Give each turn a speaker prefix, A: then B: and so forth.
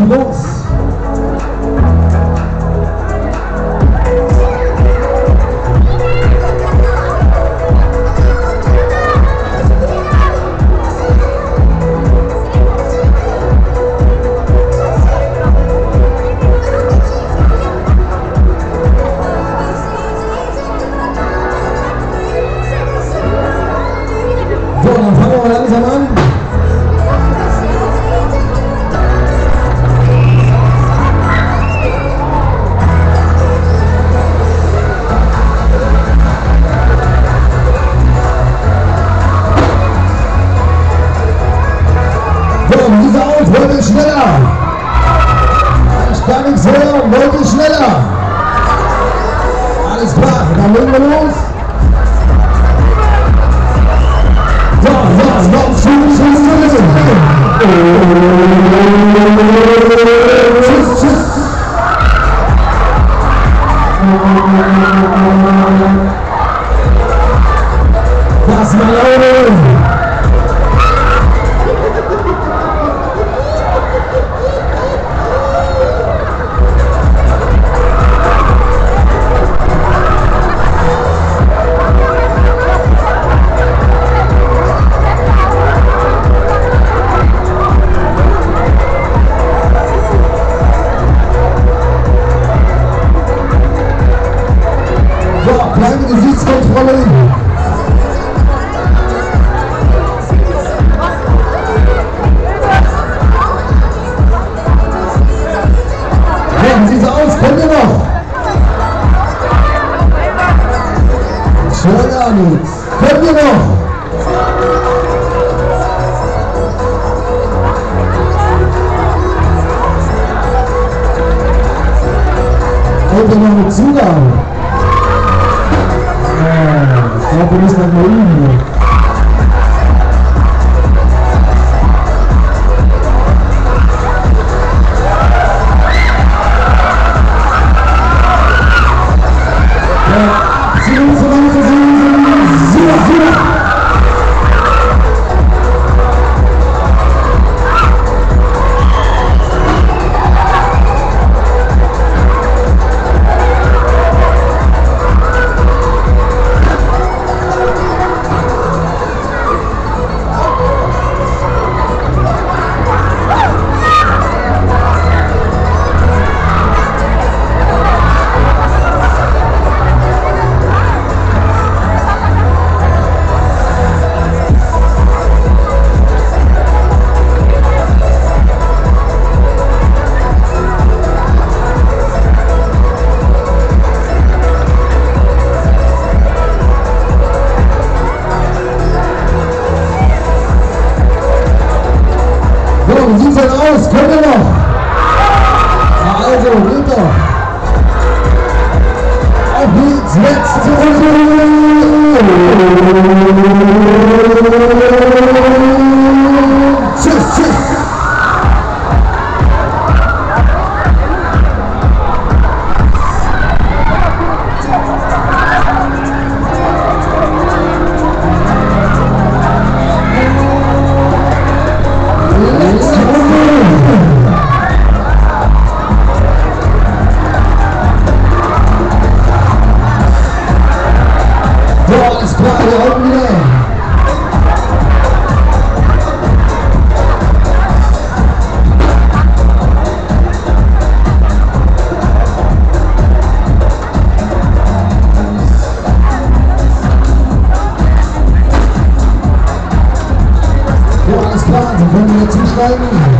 A: So, alles Hören. Wollt ihr schneller? Alles klar, dann legen wir los. So, so, noch tschüss, tschüss, tschüss. Tschüss, tschüss. Das mal Gesichtskontrolle. Ja, wie sieht's aus? Könnt ihr noch? Schön nichts. Könnt ihr noch? Könnt ihr noch mit Zugabe? Obras da Marinha. Thank you. So, alles klar, hier unten wieder. So, alles klar, Sie können wieder zusteigen.